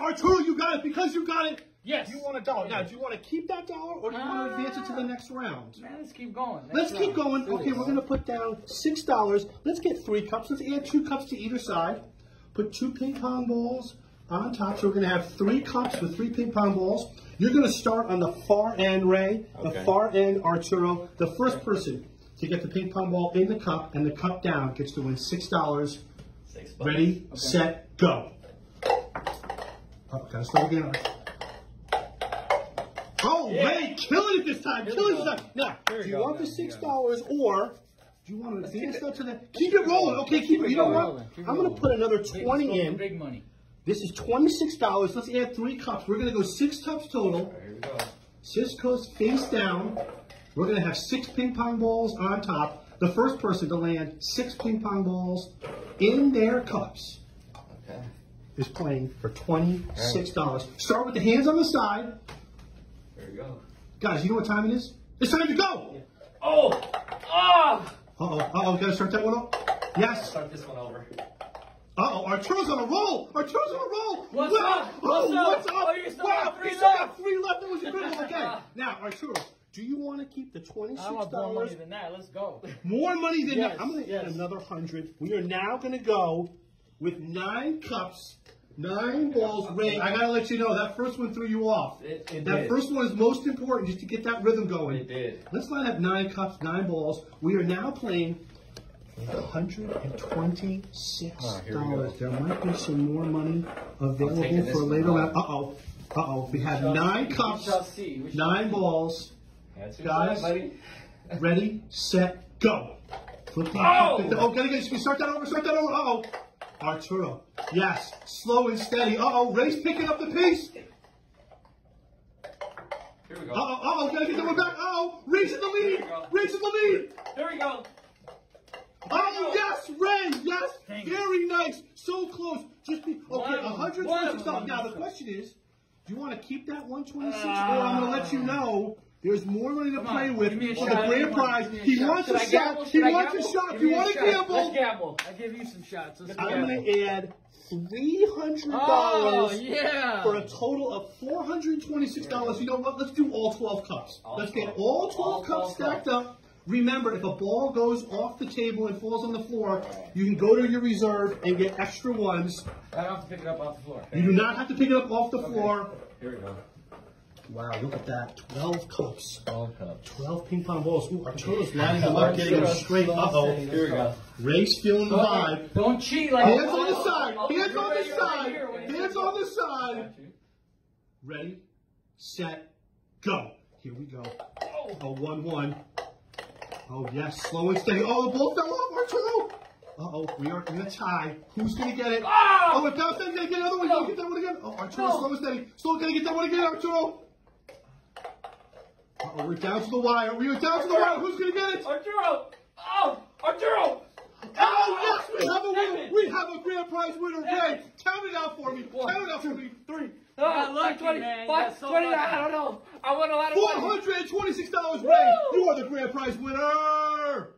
Arturo, you got it because you got it. Yes. You want a dollar. Now, do you want to keep that dollar or do you want to advance it to the uh, next round? Man, let's keep going. Next Let's keep round. going. Okay, we're going to put down six dollars. Let's get three cups. Let's add two cups to either side. Put two ping pong balls on top. So we're going to have three cups with three ping pong balls. You're going to start on the far end, Ray. okay. The far end, Arturo. The first person to get the ping pong ball in the cup and the cup down gets to win six dollars. Six bucks. Ready, set, go. Oh, gotta start again. Oh, Yeah. Ray, killing it this time. Killing it this time. Now, do you go, want the man. six Yeah. dollars or do you want to advance that to the? Keep it rolling. Okay, keep it. You know what? rolling. Keep it I'm gonna put another twenty let's go for in. Big money. This is twenty six dollars. Let's add three cups. We're gonna go six cups total. Here we go. Goes face down. We're gonna have six ping pong balls on top. The first person to land six ping pong balls in their cups Okay. Is playing for twenty-six dollars. Start with the hands on the side. There you go. Guys, you know what time it is? It's time to go! Oh! Ah! Uh-oh, uh-oh, gotta start that one up. Yes. Start this one over. Uh-oh, Arturo's on a roll! Arturo's on a roll! What's wow. up? Oh, What's up? what's up? Oh, you still wow, three you still left. got three left. That was incredible. Okay. now, Arturo, do you want to keep the $26? I want more money than that. Let's go. More money than Yes, that. I'm going to yes. add another hundred. We are now going to go with nine cups, nine balls. Ray, I got to let you know that first one threw you off. It- it that did. first one is most important just to get that rhythm going. It did. Let's line up nine cups, nine balls. We are now playing $126. Ah, here we go. there might be some more money available for later round. Uh oh. Uh oh. We have nine see. cups, We. We nine balls. Guys. Ready, set, go. Flip Oh! oh, gotta get, start that over, start that over. Uh oh. Arturo. Yes. Slow and steady. Uh oh. Ray's picking up the pace. Here we go. Uh oh. Uh oh. Gotta get that one back. Uh oh. Ray's in the lead. Ray's in the lead. Here we go. Oh yes, Ray, yes, Dang it. very nice, so close. Just be okay. One- One hundred one twenty-six dollars. Now the question is, do you want to keep that one twenty-six, or I'm going to let you know there's more money to Come play on, with for the grand prize. give me a He wants a shot. He wants a shot. You want to gamble? Let's gamble. I give you some shots. Let's I'm going to add three hundred dollars oh, yeah. For a total of four hundred twenty-six dollars. You know what? Let's do all twelve cups. All Let's get all twelve All cups 12 stacked cups. up. Remember, if a ball goes off the table and falls on the floor, you can go to your reserve and get extra ones. I don't have to pick it up off the floor. You do not have to pick it up off the floor. Here we go. Wow, look at that. 12 cups. All cups. 12 ping pong balls. Ooh, Arturo's lining them up, getting them straight. Uh-oh. Here we go. Ray's feeling the vibe. Don't cheat like Hands on the side. Hands on the side. Hands on the side. Ready, set, go. Here we go. Oh. A 1-1. Oh, yes. Slow and steady. Oh, the ball fell off, Arturo. Uh-oh, we are in a tie. Who's going to get it? Oh! Oh, it bounced in. Gonna get another one. Gonna get that one again. Oh, Arturo, No. slow and steady. Still gonna get that one again, Arturo. Uh-oh, we're down to the wire. We are down to the wire. Who's gonna get it? Arturo! Oh! Arturo! Oh, yes, we have a winner. We have a grand prize winner. Damn Ray, count it out for me. Count it out for me. Three. Ah, got lucky, 20, man. Five, so 20. I don't know. I won a lot of Four money. hundred and twenty-six dollars. Ray, you are the grand prize winner.